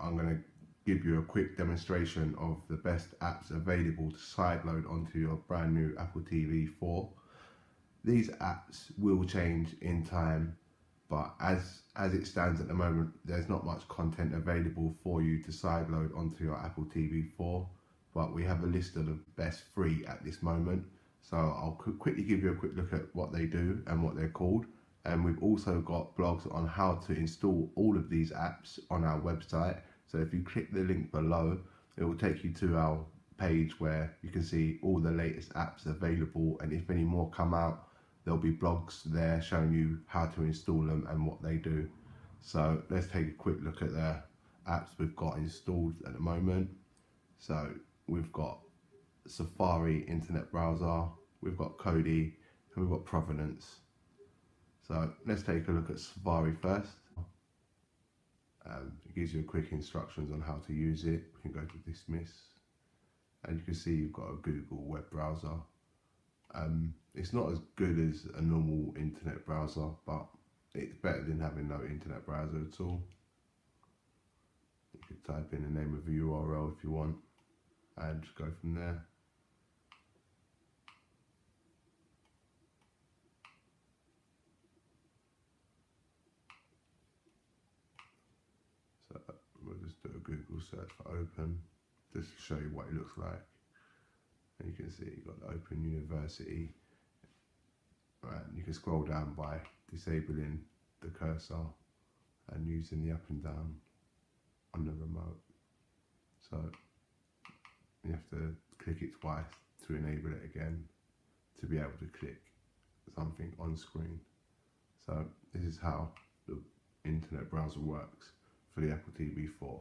I'm going to give you a quick demonstration of the best apps available to sideload onto your brand new Apple TV 4. These apps will change in time, but as, as it stands at the moment, there's not much content available for you to sideload onto your Apple TV 4, but we have a list of the best free at this moment. So I'll quickly give you a quick look at what they do and what they're called. And we've also got blogs on how to install all of these apps on our website so if you click the link below, it will take you to our page where you can see all the latest apps available and if any more come out, there'll be blogs there showing you how to install them and what they do. So let's take a quick look at the apps we've got installed at the moment. So we've got Safari internet browser, we've got Kodi, and we've got Provenance. So let's take a look at Safari first. Um, it gives you a quick instructions on how to use it. We can go to dismiss and you can see you've got a Google web browser. Um, it's not as good as a normal internet browser, but it's better than having no internet browser at all. You could type in the name of a URL if you want and go from there. Google search for open just to show you what it looks like. And you can see you've got Open University. Right, you can scroll down by disabling the cursor and using the up and down on the remote. So you have to click it twice to enable it again to be able to click something on screen. So this is how the internet browser works for the Apple TV 4.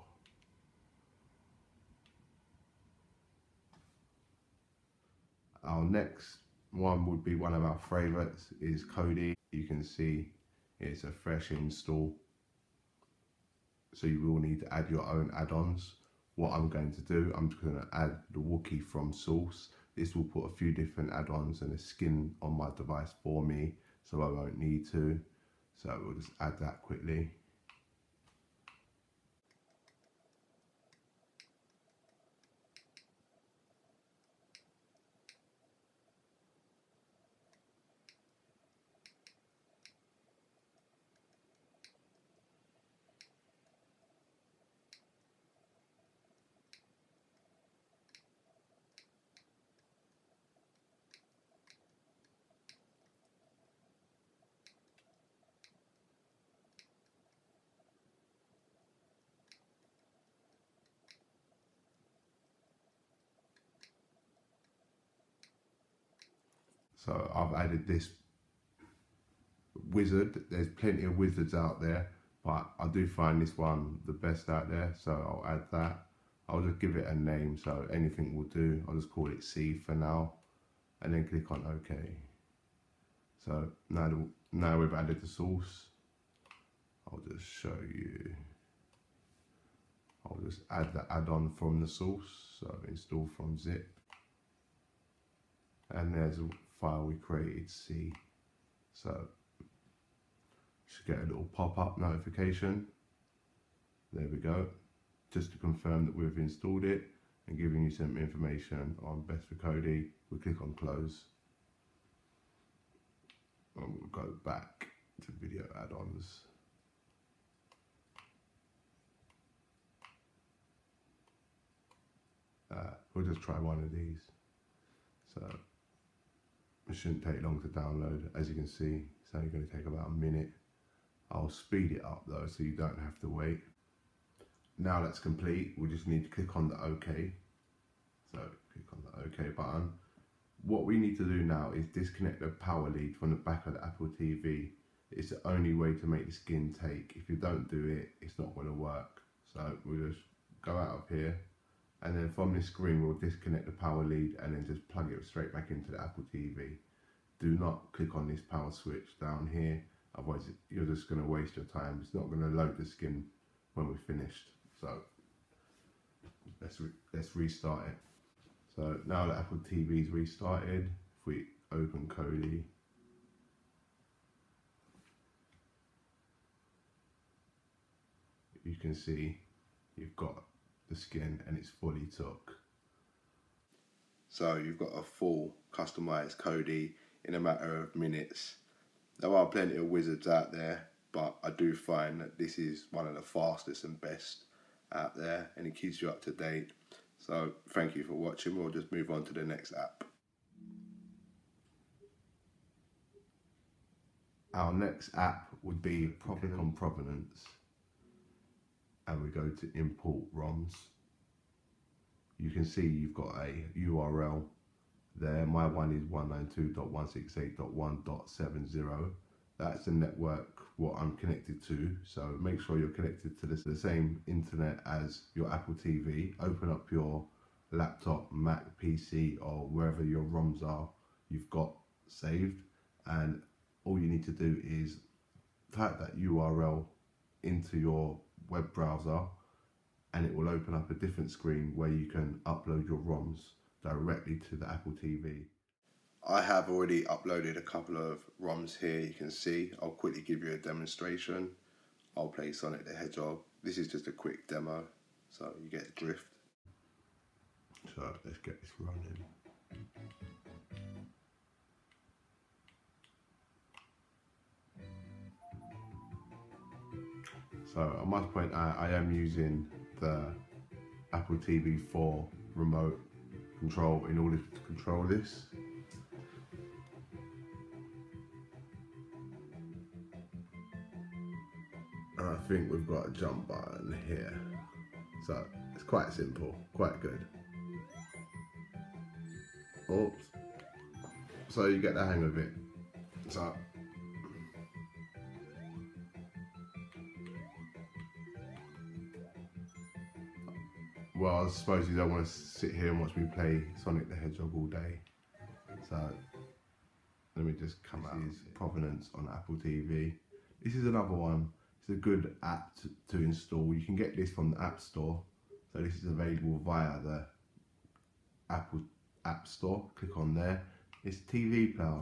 Our next one would be one of our favorites is Kodi. You can see it's a fresh install. So you will need to add your own add-ons. What I'm going to do, I'm just going to add the Wookie from source. This will put a few different add-ons and a skin on my device for me, so I won't need to. So we'll just add that quickly. So I've added this wizard. There's plenty of wizards out there, but I do find this one the best out there. So I'll add that. I'll just give it a name. So anything will do. I'll just call it C for now and then click on OK. So now, now we've added the source. I'll just show you. I'll just add the add-on from the source. So install from zip. And there's a file we created C. So should get a little pop-up notification. There we go. Just to confirm that we've installed it and giving you some information on Best for Kodi. we click on close. And we'll go back to video add-ons. Uh, we'll just try one of these. So it shouldn't take long to download. As you can see, it's only going to take about a minute. I'll speed it up though, so you don't have to wait. Now that's complete, we just need to click on the OK. So click on the OK button. What we need to do now is disconnect the power lead from the back of the Apple TV. It's the only way to make the skin take. If you don't do it, it's not going to work. So we'll just go out of here and then from this screen we'll disconnect the power lead and then just plug it straight back into the Apple TV. Do not click on this power switch down here, otherwise you're just going to waste your time. It's not going to load the skin when we're finished. So let's re let's restart it. So now the Apple TV is restarted, if we open Kodi, you can see you've got the skin and it's fully took. So you've got a full customized Kodi in a matter of minutes. There are plenty of wizards out there, but I do find that this is one of the fastest and best out there and it keeps you up to date. So thank you for watching. We'll just move on to the next app. Our next app would be Provenance Provenance and we go to import ROMs. You can see you've got a URL there. My one is 192.168.1.70. That's the network what I'm connected to. So make sure you're connected to this, the same internet as your Apple TV. Open up your laptop, Mac, PC, or wherever your ROMs are you've got saved. And all you need to do is type that URL into your web browser and it will open up a different screen where you can upload your ROMs directly to the Apple TV. I have already uploaded a couple of ROMs here you can see. I'll quickly give you a demonstration. I'll play Sonic the Hedgehog. This is just a quick demo so you get the drift. So let's get this running. So I must point out I am using the Apple TV 4 remote control in order to control this. And I think we've got a jump button here. So it's quite simple, quite good. Oops. So you get the hang of it. So well, I suppose you don't want to sit here and watch me play Sonic the Hedgehog all day. So let me just come this out. Is Provenance on Apple TV. This is another one. It's a good app to, to install. You can get this from the App Store. So this is available via the Apple App Store. Click on there. It's TV player.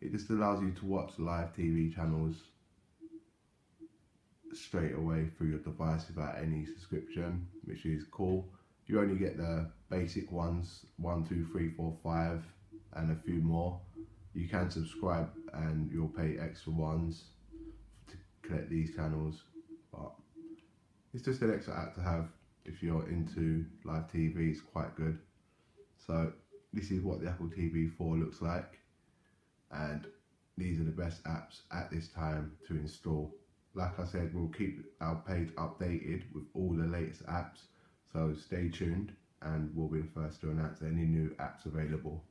It just allows you to watch live TV channels straight away through your device without any subscription, which is cool. You only get the basic ones, one, two, three, four, five, and a few more. You can subscribe and you'll pay extra ones to collect these channels, but it's just an extra app to have if you're into live TV, it's quite good. So this is what the Apple TV 4 looks like and these are the best apps at this time to install like I said, we'll keep our page updated with all the latest apps. So stay tuned and we'll be the first to announce any new apps available.